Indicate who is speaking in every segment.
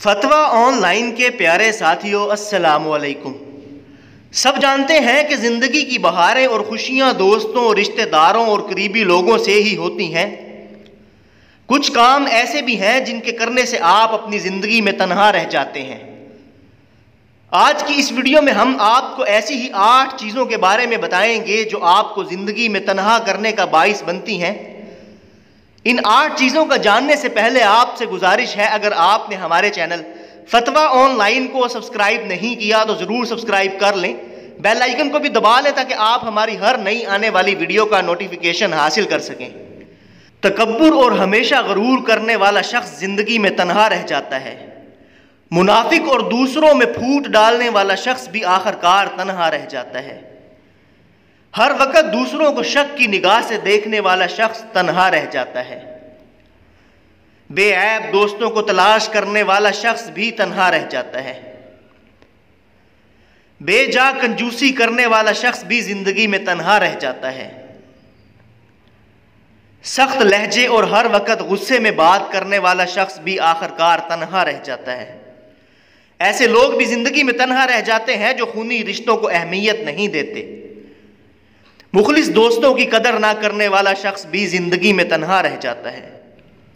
Speaker 1: फतवा ऑनलाइन के प्यारे साथियों, अस्सलाम वालेकुम सब जानते हैं कि ज़िंदगी की बहारें और खुशियाँ दोस्तों, रिश्तेदारों और करीबी लोगों से ही होती हैं। कुछ काम ऐसे भी हैं जिनके करने से आप अपनी ज़िंदगी में तनहा रह जाते हैं। आज की इस वीडियो में हम आपको ऐसी ही आठ चीज़ों के बारे में बताएँगे जो आपको ज़िंदगी में तनहा करने का बाइस बनती हैं। इन आठ चीज़ों का जानने से पहले आपसे गुजारिश है, अगर आपने हमारे चैनल फतवा ऑनलाइन को सब्सक्राइब नहीं किया तो ज़रूर सब्सक्राइब कर लें। बेल आइकन को भी दबा लें ताकि आप हमारी हर नई आने वाली वीडियो का नोटिफिकेशन हासिल कर सकें। तकबर और हमेशा गरूर करने वाला शख्स ज़िंदगी में तनहा रह जाता है। मुनाफिक और दूसरों में फूट डालने वाला शख्स भी आखिरकार तनहा रह जाता है। हर वक्त दूसरों को शक की निगाह से देखने वाला शख्स तनहा रह जाता है। बेऐब दोस्तों को तलाश करने वाला शख्स भी तनहा रह जाता है। बेजा कंजूसी करने वाला शख्स भी ज़िंदगी में तनहा रह जाता है। सख्त लहजे और हर वक्त गुस्से में बात करने वाला शख्स भी आखिरकार तनहा रह जाता है। ऐसे लोग भी ज़िंदगी में तनहा रह जाते हैं जो खूनी रिश्तों को अहमियत नहीं देते। मुखलिस दोस्तों की कदर ना करने वाला शख्स भी ज़िंदगी में तनहा रह जाता है।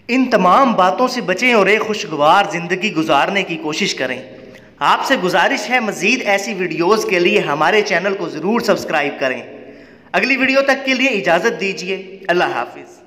Speaker 1: इन तमाम बातों से बचें और एक खुशगवार ज़िंदगी गुजारने की कोशिश करें। आपसे गुजारिश है मज़ीद ऐसी वीडियोज़ के लिए हमारे चैनल को ज़रूर सब्सक्राइब करें। अगली वीडियो तक के लिए इजाज़त दीजिए। अल्लाह हाफिज़।